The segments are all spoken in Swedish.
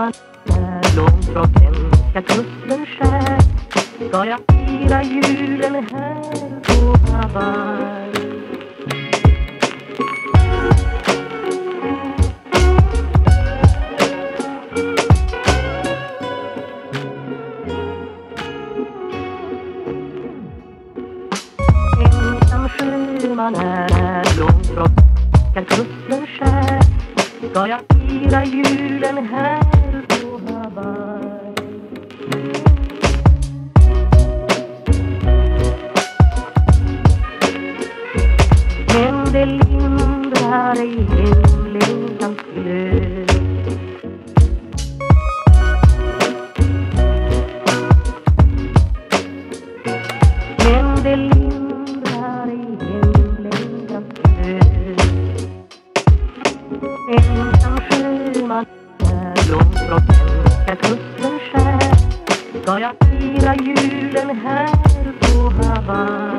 sjöman är långt från svenska kusten skär. Ska jag fira julen här på Hawaii? Ensam sjöman är långt från svenska kusten skär. Ska jag fira julen här lindrar ej hemlängtans glöd Men det lindrar ej hemlängtans glöd Ensam sjöman är långt från svenska kusten skär. Ska jag fira julen här på Hawaii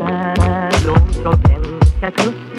långt från svenska kusten